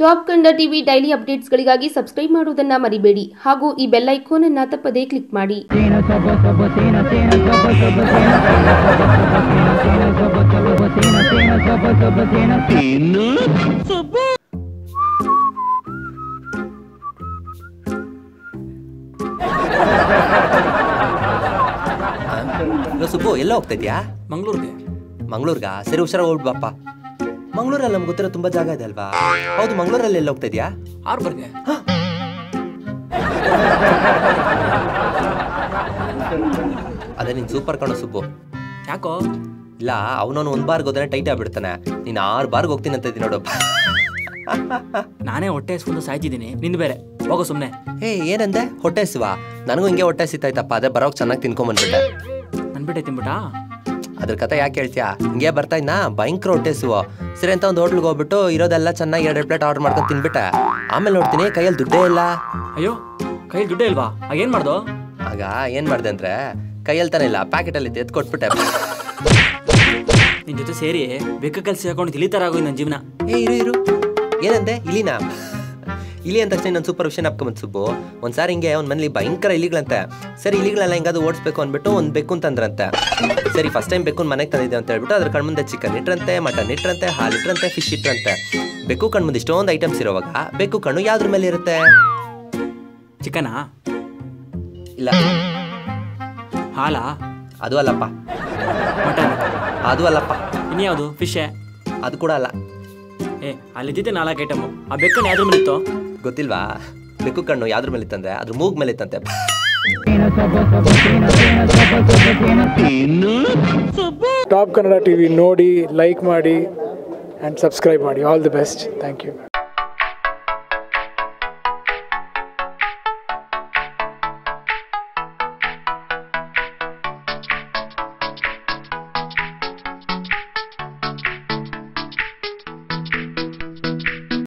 Top Kannada TV daily ಅಪ್ಡೇಟ್ಸ್ಗಳಿಗಾಗಿ subscribe ಮಾಡೋದನ್ನ ಮರಿಬೇಡಿ ಹಾಗೂ ಈ ಬೆಲ್ ಐಕಾನ್ ಅನ್ನ ತಪ್ಪದೇ ಕ್ಲಿಕ್ ಮಾಡಿ. ಸುಬ್ಬು. ಎಲ್ಲ ಹೋಗ್ತಾ ಇದೆಯಾ? ಮಂಗ್ಳೂರ್ಗೆ. ಮಂಗ್ಳೂರ್ಗ? ಸರಿ ಹುಷಾರ ಹೋಗ್ಬಿಡ್ ಬಾಪ್ಪ. ಮಂಗ್ಳೂರಲ್ಲಿ ನಮ್ಗೆ ಗೊತ್ತಿರೋ ತುಂಬಾ ಜಾಗ ಇದೆ ಅಲ್ವಾ? ಹೌದು ಮಂಗಳೂರಲ್ಲಿ ಎಲ್ಲ ಹೋಗ್ತಾ ಇದೆಯಾ? ಹಾರ್ಬರ್ಗೆ ಅದೇ ನೀನ್ ಸೂಪರ್ ಕಣೋ ಸುಬ್ಬು. ಯಾಕೋ? ಇಲ್ಲ ಅವನವನು ಒಂದ್ ಬಾರ್ಗೆ ಹೋದ್ರೆ ಟೈಟ್ ಆಗ್ಬಿಡ್ತಾನೆ. ನೀನ್ ಆರು ಬಾರ್ಗೆ ಹೋಗ್ತೀನಿ ಅಂತ ಇದ್ದೀನಿ ನೋಡು. ನಾನೇ ಹೊಟ್ಟೆ ಹಸ್ಕೊಂಡು ಸಾಯ್ತಿದ್ದೀನಿ. ನಿನ್ ಬೇರೆ. ಹೋಗೋ ಸುಮ್ಮನೆ ಏ ಏನಂದೆ? ಹೊಟ್ಟೆ ಹಸಿವಾ? ನನಗೂ ಹಿಂಗೆ ಹೊಟ್ಟೆ ಸಿತ್ತಾಯ್ತಪ್ಪ ಅದೇ ಬರೋಕ್ ಚೆನ್ನಾಗಿ ತಿನ್ಕೊಂಬಂದ್ಬಿಟ್ಟೆ ನನ್ಬಿಟ್ಟೆ ತಿನ್ಬಿಟ್ಟಾ? ಅದ್ರ ಕತೆ ಯಾಕೆ ಹೇಳ್ತೀಯಾ? ಹಿಂಗೆ ಬರ್ತಾ ಇದ್ನಾ? ಭಯಂಕರ ಹೊಟ್ಟೆ ಹಸಿವು. ಸರಿ ಅಂತ ಒಂದು ಹೋಟ್ಲಿಗೆ ಹೋಗ್ಬಿಟ್ಟು ಇರೋದೆಲ್ಲ ಚೆನ್ನಾಗಿ ಎರಡು ಪ್ಲೇಟ್ ಆರ್ಡರ್ ಮಾಡ್ಕೊಂಡು ತಿನ್ಬಿಟ್ಟೆ ಆಮೇಲೆ ನೋಡ್ತೀನಿ ಕೈಯಲ್ಲಿ ದುಡ್ಡೇ ಇಲ್ಲ. ಅಯ್ಯೋ ಕೈಯಲ್ಲಿ ದುಡ್ಡೇ ಇಲ್ವಾ? ಆಗೇನು ಮಾಡ್ದು? ಆಗ ಏನ್ ಮಾಡ್ದೆ ಅಂದ್ರೆ ಕೈಯಲ್ಲಿ ತಾನೇ ಇಲ್ಲ ಪ್ಯಾಕೆಟಲ್ಲಿ ಎತ್ತು ಕೊಟ್ಬಿಟ್ಟೆ. ನಿನ್ನ ಜೊತೆ ಸೇರಿ ಬೆಕ್ಕ ಕಲ್ಸಿ ಹಾಕೊಂಡು ತಿಳಿತಾರ ಆಗೋಯ್ತು ನನ್ನ ಜೀವನ. ಏ ಇರು ಇರು. ಏನಂದೆ? ಇಲಿನಾ ಇಲಿ ಅಂದ ತಕ್ಷಣ ನನ್ನ ಸೂಪರ್ ವಿಷಯ ಅಪ್ಕೊಂಬಂದು ಸುಬ್ಬು. ಒಂದ್ಸಾರಿ ಹಿಂಗೆ ಅವ್ನ ಮನೇಲಿ ಭಯಂಕರ ಇಲಿಗಳಂತೆ. ಸರಿ ಇಲಿಗಳೆಲ್ಲ ಹೆಂಗಾದ್ರು ಓಡಿಸ್ಬೇಕು ಅಂದ್ಬಿಟ್ಟು ಒಂದು ಬೆಕ್ಕು ಅಂತಂದ್ರಂತೆ ಸರಿ ಫಸ್ಟ್ ಟೈಮ್ ಬೆಕ್ಕು ಮನೆಗೆ ತಂದಿದ್ದೆ ಅಂತ ಹೇಳ್ಬಿಟ್ಟು ಅದ್ರ ಕಣ್ಮುಂದೆ ಚಿಕನ್ ಇಟ್ರಂತೆ ಮಟನ್ ಇಟ್ರಂತೆ ಹಾಲು ಇಟ್ರಂತೆ ಫಿಶ್ ಇಟ್ರಂತೆ. ಬೆಕ್ಕು ಕಣ್ಮುಂದೆ ಇಷ್ಟೊಂದು ಐಟಮ್ಸ್ ಇರೋವಾಗ ಬೆಕ್ಕು ಕಣ್ಣು ಯಾವ್ದ್ರ ಮೇಲೆ ಇರುತ್ತೆ? ಚಿಕನಾ ಇಲ್ಲ. ಹಾಲಾ? ಅದು ಅಲ್ಲಪ್ಪ. ಮಟನ್ ಅದು ಅಲ್ಲಪ್ಪ. ಇನ್ಯಾವುದು? ಫಿಶೇ ಅದು ಕೂಡ ಅಲ್ಲ. ಏ ಅಲ್ಲಿದ್ದಿದ್ದೆ ನಾಲ್ಕು ಐಟಮು ಆ ಬೆಕ್ಕನ್ನು ಯಾವ್ದ್ರ ಮೇಲೆ ಇತ್ತು? ಗೊತ್ತಿಲ್ವಾ? ಬೆಕ್ಕು ಕಣ್ಣು ಯಾವ್ದ್ರ ಮೇಲೆ ಇತ್ತಂದ್ರೆ ಅದ್ರ ಮೂಗ್ ಮೇಲೆ ಇತ್ತಂತೆ ಟಾಪ್ ಕನ್ನಡ ಟಿವಿ ನೋಡಿ ಲೈಕ್ ಮಾಡಿ ಆ್ಯಂಡ್ ಸಬ್ಸ್ಕ್ರೈಬ್ ಮಾಡಿ. All the best thank you